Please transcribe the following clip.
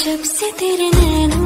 жепсет үйренеді